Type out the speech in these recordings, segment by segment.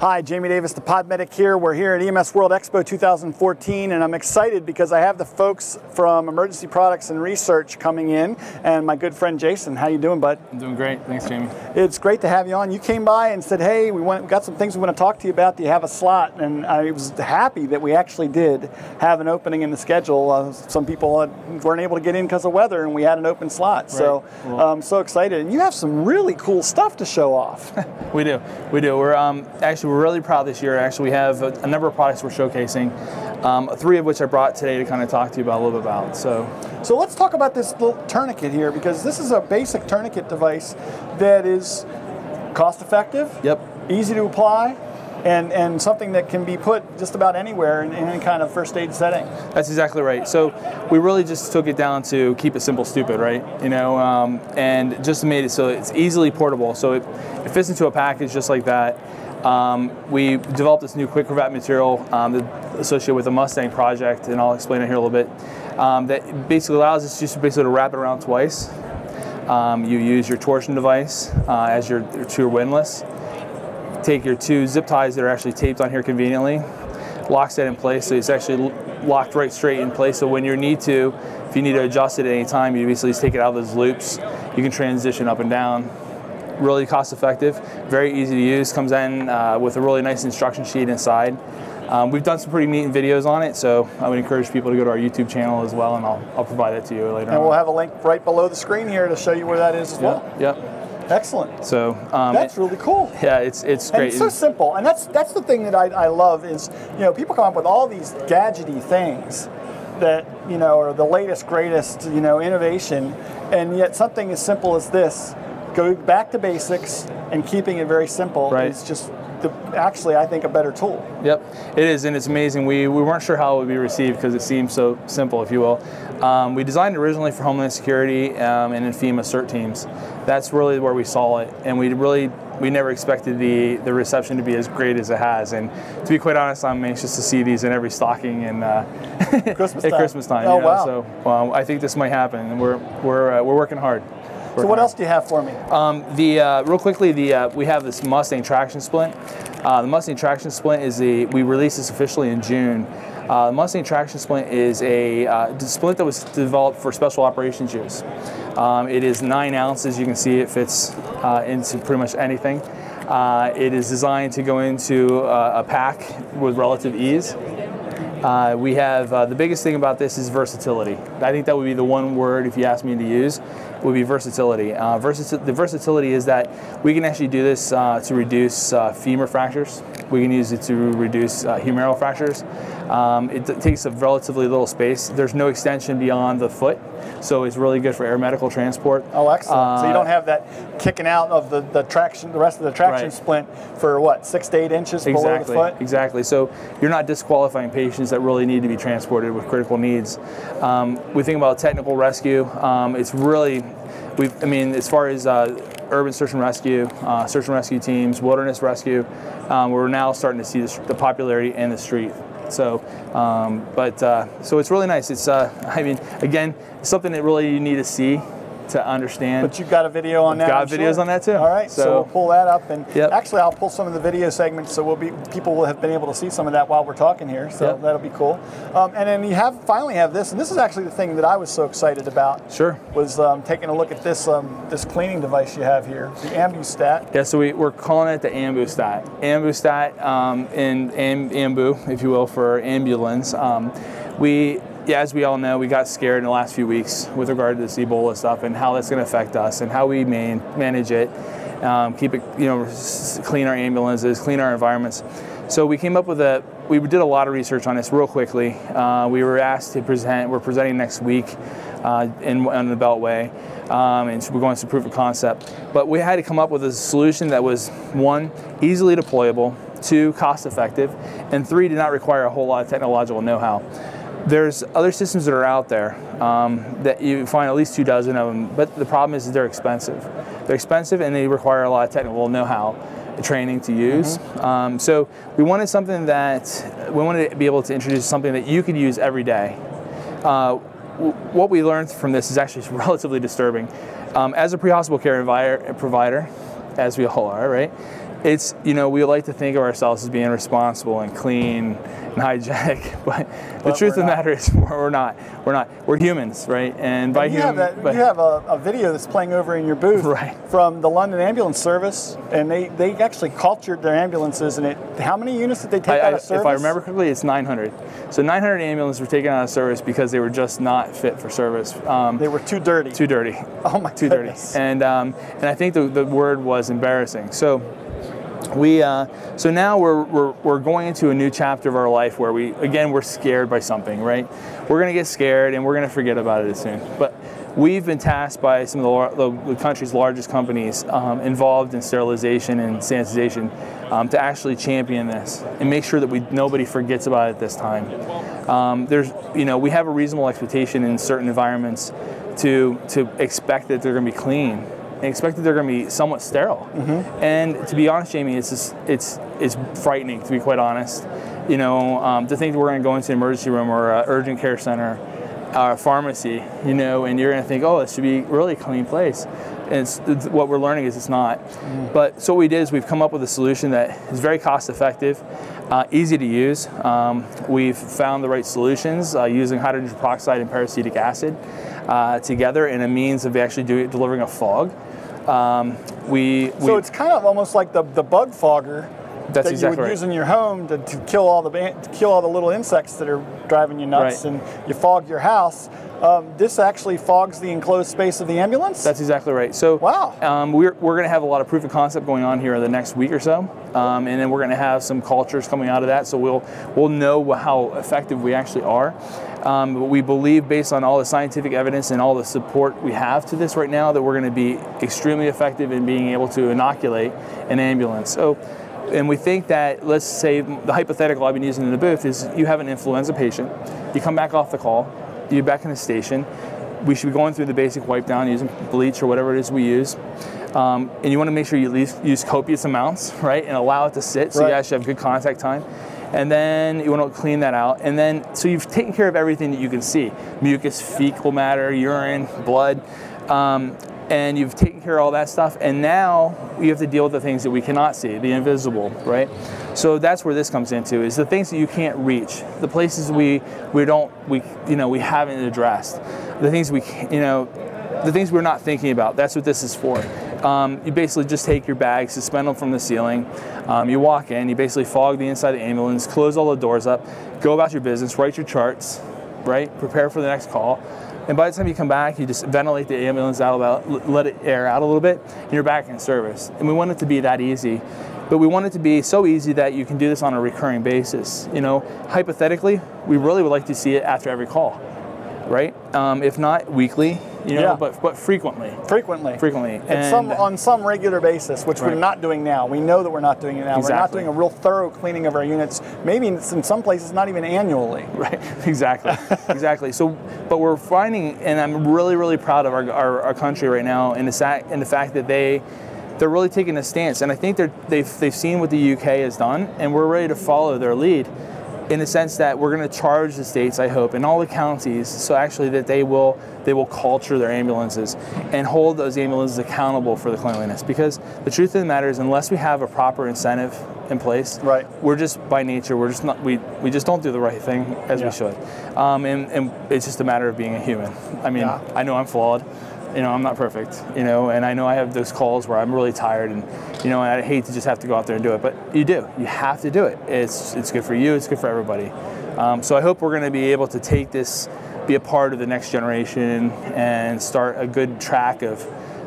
Hi, Jamie Davis, the Pod Medic here. We're here at EMS World Expo 2014, and I'm excited because I have the folks from Emergency Products and Research coming in, and my good friend Jason. How you doing, bud? I'm doing great. Thanks, Jamie. It's great to have you on. You came by and said, "Hey, we want got some things we want to talk to you about. Do you have a slot?" And I was happy that we actually did have an opening in the schedule. Uh, some people weren't able to get in because of weather, and we had an open slot. Right. So I'm um, so excited. And you have some really cool stuff to show off. we do. We do. We're um, actually we're really proud this year. Actually, we have a, a number of products we're showcasing, um, three of which I brought today to kind of talk to you about a little bit about. So, so let's talk about this little tourniquet here because this is a basic tourniquet device that is cost effective. Yep. Easy to apply and, and something that can be put just about anywhere in, in, any kind of first aid setting. That's exactly right. So we really just took it down to keep it simple, stupid, right? You know, um, and just made it so it's easily portable. So it, it fits into a package just like that. Um, we developed this new quick cravat material um, associated with the Mustang project, and I'll explain it here a little bit. Um, that basically allows us just basically to wrap it around twice. Um, you use your torsion device uh, as your, your windlass. Take your two zip ties that are actually taped on here conveniently, locks that in place so it's actually locked right straight in place. So when you need to, if you need to adjust it at any time, you basically just take it out of those loops. You can transition up and down really cost effective, very easy to use, comes in uh, with a really nice instruction sheet inside. Um, we've done some pretty neat videos on it, so I would encourage people to go to our YouTube channel as well, and I'll, I'll provide that to you later. And on. we'll have a link right below the screen here to show you where that is as well. Yep. Excellent. So um, that's really cool. Yeah, it's it's great. And it's so simple, and that's that's the thing that I, I love is you know people come up with all these gadgety things that you know are the latest greatest you know innovation, and yet something as simple as this go back to basics and keeping it very simple right. is just the, actually, I think, a better tool. Yep, it is, and it's amazing. We, we weren't sure how it would be received because it seems so simple, if you will. Um, we designed it originally for Homeland Security um, and in FEMA CERT teams. That's really where we saw it, and we really we never expected the the reception to be as great as it has. And to be quite honest, I'm anxious to see these in every stocking and uh, Christmas at Christmas time. Oh you know? wow! So um, I think this might happen, and we're we're uh, we're working hard. So what else do you have for me? Um, the uh, real quickly, the uh, we have this Mustang traction splint. Uh, the Mustang traction splint is the we released this officially in June. Uh, the Mustang traction splint is a uh, splint that was developed for special operations use. Um, it is nine ounces. You can see it fits uh, into pretty much anything. it is designed to go into a pack with relative ease. Uh, we have uh, the biggest thing about this is versatility. I think that would be the one word if you ask me to use would be versatility. Uh, versatil the versatility is that we can actually do this uh, to reduce uh, femur fractures. We can use it to reduce uh, humeral fractures. Um, it takes a relatively little space. There's no extension beyond the foot, so it's really good for air medical transport. Oh, excellent. so you don't have that kicking out of the, the traction, the rest of the traction right. splint for what, six to eight inches exactly, below the foot? Exactly. So you're not disqualifying patients that really need to be transported with critical needs. Um, we think about technical rescue. Um, it's really we I mean, as far as uh, urban search and rescue, uh, search and rescue teams, wilderness rescue, um, we're now starting to see the, the popularity in the street. So, um, but uh, so it's really nice. It's uh, I mean, again, something that really you need to see to understand. But you've got a video on that. Got videos sure. on that too. All right, so, so, we'll pull that up, and yep. actually, I'll pull some of the video segments, so we'll be people will have been able to see some of that while we're talking here. So yep. that'll be cool. Um, and then you have finally have this, and this is actually the thing that I was so excited about. Sure. Was um, taking a look at this um, this cleaning device you have here, the Ambustat. Yeah, so we, we're calling it the Ambustat. Ambustat um, in Am, Ambu, if you will, for ambulance. Um, we yeah, as we all know, we got scared in the last few weeks with regard to this Ebola stuff and how that's going to affect us and how we man, manage it, um, keep it, you know, clean our ambulances, clean our environments. So we came up with a, we did a lot of research on this real quickly. Uh, we were asked to present, we're presenting next week uh, in, on the Beltway, um, and so we're going to proof of concept. But we had to come up with a solution that was one, easily deployable, two, cost effective, and three, did not require a whole lot of technological know-how. There's other systems that are out there um, that you find at least two dozen of them, but the problem is they're expensive. They're expensive and they require a lot of technical know-how training to use. Mm-hmm. Um, so we wanted something that we wanted to be able to introduce something that you could use every day. Uh, what we learned from this is actually relatively disturbing. Um, as a pre-hospital care provider, as we all are, right? It's you know we like to think of ourselves as being responsible and clean and hygienic, but, the But truth of the matter is we're not. We're not. We're humans, right? And by you have, that, but- you have a, a video that's playing over in your booth Right. from the London Ambulance Service, and they, they actually cultured their ambulances. And it, how many units did they take I, out of service? if I remember correctly, it's 900. So 900 ambulances were taken out of service because they were just not fit for service. Um, they were too dirty. too dirty. oh my too dirty. And um, and I think the, the word was embarrassing. So we uh, so now we're, we're we're going into a new chapter of our life where we again we're scared by something, right? We're gonna get scared and we're gonna forget about it soon. But we've been tasked by some of the, the, the country's largest companies um, involved in sterilization and sanitization um, to actually champion this and make sure that we nobody forgets about it this time. Um, there's you know we have a reasonable expectation in certain environments to to expect that they're going to be clean and expect that they're going to be somewhat sterile. Mm-hmm. And to be honest, Jamie, it's just it's it's frightening to be quite honest. You know, um, to think that we're going to go into an emergency room or an urgent care center, or a pharmacy, you know, and you're going to think, oh, it should be really a clean place. And it's, it's- what we're learning is it's not. But so what we did is we've come up with a solution that is very cost effective, uh, easy to use. Um, we've found the right solutions uh, using hydrogen peroxide and peracetic acid uh, together in a means of actually doing, delivering a fog. Um, we, so we it's kind of almost like the, the bug fogger That's that you exactly would right. use in your home to, to kill all the to kill all the little insects that are driving you nuts, Right. and you fog your house. Um, this actually fogs the enclosed space of the ambulance. That's exactly right. So, Wow. um, we're, we're going to have a lot of proof of concept going on here in the next week or so, um, and then we're going to have some cultures coming out of that. So we'll we'll know how effective we actually are. Um, but we believe, based on all the scientific evidence and all the support we have to this right now, that we're going to be extremely effective in being able to inoculate an ambulance. So. And we think that, let's say, the hypothetical I've been using in the booth is you have an influenza patient, you come back off the call, you're back in the station, we should be going through the basic wipe down using bleach or whatever it is we use. Um, and you want to make sure you at least use copious amounts, right? And allow it to sit so Right. you actually have good contact time. And then you want to clean that out. And then, so you've taken care of everything that you can see mucus, fecal matter, urine, blood. Um, and you've taken care of all that stuff. And now you have to deal with the things that we cannot see, the invisible, right? So that's where this comes into is the things that you can't reach, the places we we don't we you know we haven't addressed, the things we you know the things we're not thinking about. That's what this is for. Um, you basically just take your bag, suspend them from the ceiling. Um, you walk in, you basically fog the inside of the ambulance, close all the doors up, go about your business, write your charts, right? Prepare for the next call. And by the time you come back, you just ventilate the ambulance out about, let it air out a little bit, and you're back in service. And we want it to be that easy. But we want it to be so easy that you can do this on a recurring basis. You know, hypothetically, we really would like to see it after every call, right? Um, if not weekly, you know, Yeah. but but frequently, frequently. frequently, And some, on some regular basis, which we're not doing now. We know that we're not doing it now. We're not doing a real thorough cleaning of our units. Maybe in some places, not even annually. Right, exactly, exactly. So, but we're finding, and I'm really, really proud of our, our, our country right now, in the fact, in the fact that they, they're really taking a stance, and I think they're, they've, they've seen what the UK has done, and we're ready to follow their lead, in the sense that we're going to charge the states, I hope, and all the counties, so actually that they will, they will culture their ambulances and hold those ambulances accountable for the cleanliness. Because the truth of the matter is, unless we have a proper incentive in place, Right. we're just by nature we're just not we we just don't do the right thing as Yeah. we should um, and, and it's just a matter of being a human i mean Yeah. i know i'm flawed you know i'm not perfect you know and i know i have those calls where i'm really tired and you know i hate to just have to go out there and do it but you do. You have to do it. It's it's good for you. It's good for everybody. Um, so i hope we're going to be able to take this be a part of the next generation and start a good track of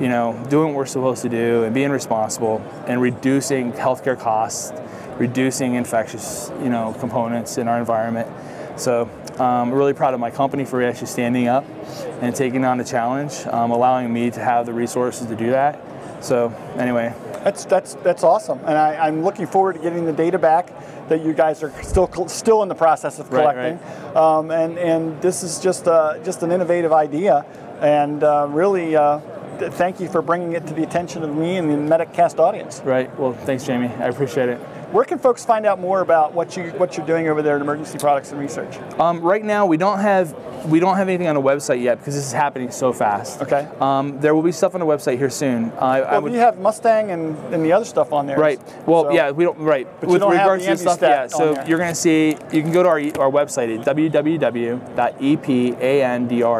you know, doing what we're supposed to do and being responsible and reducing healthcare costs, reducing infectious, you know, components in our environment. So um, I'm really proud of my company for actually standing up and taking on the challenge, um, allowing me to have the resources to do that. So anyway, That's that's that's awesome, and I, I'm looking forward to getting the data back that you guys are still still in the process of Right, collecting. Um, and and this is just uh, just an innovative idea, and uh, really. Uh, th- Thank you for bringing it to the attention of me and the MedicCast audience. right. Well, thanks, Jamie. I appreciate it. Where can folks find out more about what you what you're doing over there in emergency products and research? Um, right now, we don't have we don't have anything on the website yet because this is happening so fast. Okay. Um, there will be stuff on the website here soon. I, I Well, would, you have Mustang and, and the other stuff on there. Right. Well, So- yeah, we don't. Right. But you With don't have regards the to the stuff, yeah. So there. you're going to see. You can go to our our website at www.epandr,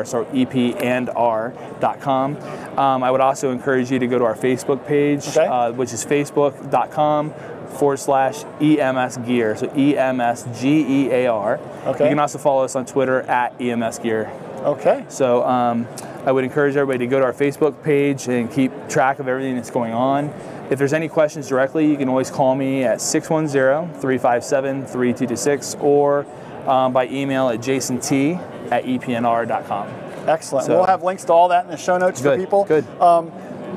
so epandr.com. Um, I would also encourage you to go to our Facebook page, Okay. uh, which is facebook.com forward slash EMS Gear. So E M S G E A R. Okay. You can also follow us on Twitter at EMS Gear. Okay. So um, I would encourage everybody to go to our Facebook page and keep track of everything that's going on. If there's any questions directly, you can always call me at 610-357-3226 or um, by email at jasont at epandr.com. Excellent. So- we'll have links to all that in the show notes for people. good. Um,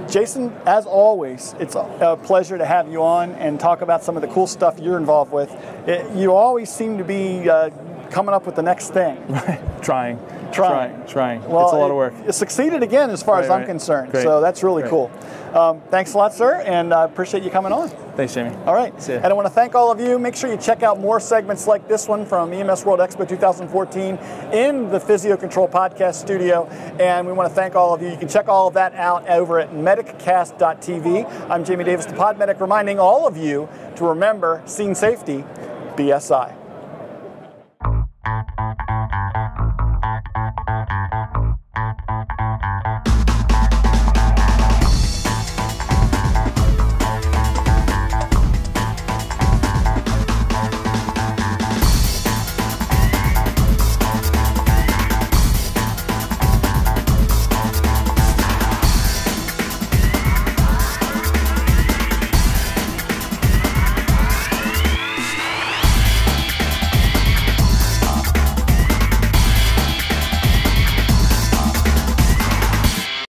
Jason, as always, it's a, pleasure to have you on and talk about some of the cool stuff you're involved with. It, you always seem to be uh, coming up with the next thing. Trying. Trying. Trying. Trying. Well, it's a lot it- of work. It succeeded again, as far Right, as I'm right. concerned. Great. So that's really Great. cool. Um, thanks a lot, sir, and I appreciate you coming on. Thanks, Jamie. All right. See ya. And I want to thank all of you. Make sure you check out more segments like this one from EMS World Expo 2014 in the Physio Control Podcast Studio. And we want to thank all of you. You can check all of that out over at mediccast.tv. I'm Jamie Davis, the Pod Medic, reminding all of you to remember scene safety, BSI.